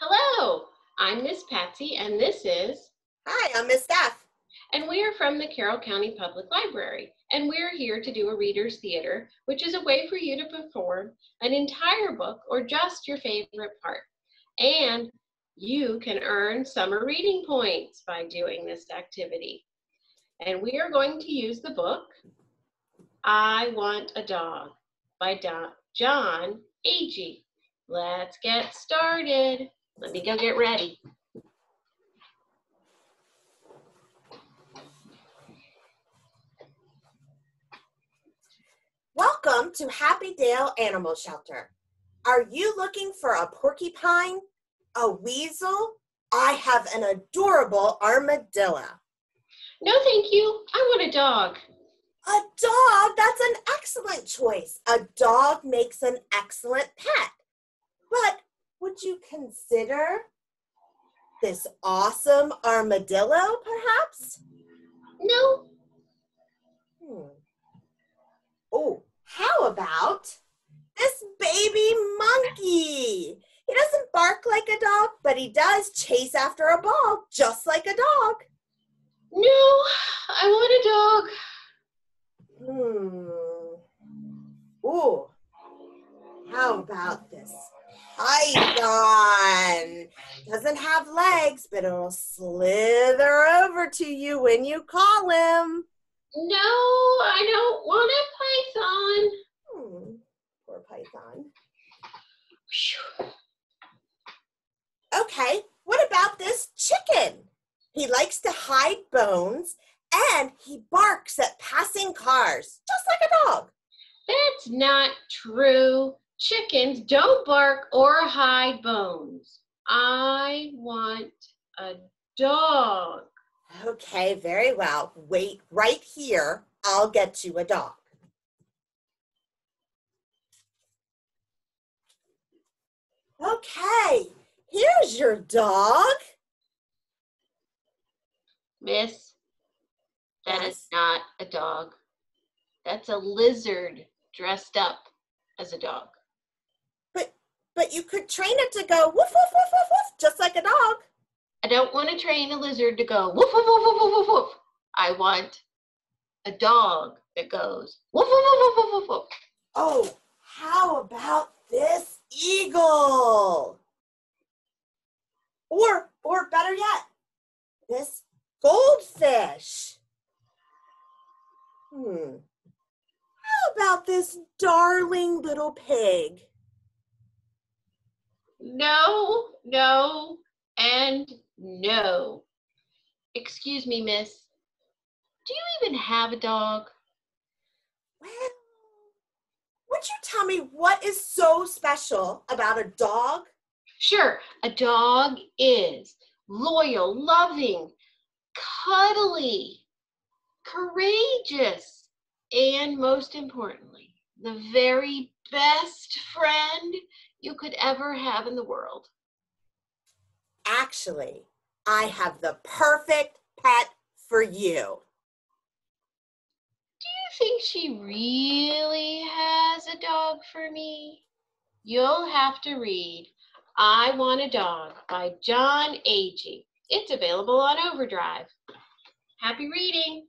Hello, I'm Miss Patsy, and this is. Hi, I'm Miss Steph. And we are from the Carroll County Public Library, and we're here to do a reader's theater, which is a way for you to perform an entire book or just your favorite part. And you can earn summer reading points by doing this activity. And we are going to use the book I Want a Dog by Don, Jon Agee. Let's get started. Let me go get ready. Welcome to Happy Dale Animal Shelter. Are you looking for a porcupine, a weasel? I have an adorable armadillo. No, thank you. I want a dog. A dog? That's an excellent choice. A dog makes an excellent pet. But would you consider this awesome armadillo, perhaps? No. Hmm. Oh, how about this baby monkey? He doesn't bark like a dog, but he does chase after a ball just like a dog. No, I want a dog. Hmm. Ooh. How about this python. Doesn't have legs, but it'll slither over to you when you call him. No, I don't want a python. Hmm, poor python. Okay, what about this chicken? He likes to hide bones and he barks at passing cars, just like a dog. That's not true. Chickens don't bark or hide bones. I want a dog. Okay, very well. Wait right here. I'll get you a dog. Okay, here's your dog. Miss, that yes. is not a dog. That's a lizard dressed up as a dog. But you could train it to go woof, woof, woof, woof, woof, just like a dog. I don't want to train a lizard to go woof, woof, woof, woof, woof, woof. I want a dog that goes woof, woof, woof, woof, woof, woof. Oh, how about this eagle? Or, or better yet, this goldfish. Hmm. How about this darling little pig? No, no, and no. Excuse me, miss. Do you even have a dog? Well, would you tell me what is so special about a dog? Sure, a dog is loyal, loving, cuddly, courageous, and most importantly, the very best friend you could ever have in the world? Actually, I have the perfect pet for you. Do you think she really has a dog for me? You'll have to read I Want a Dog by Jon Agee. It's available on Overdrive. Happy reading!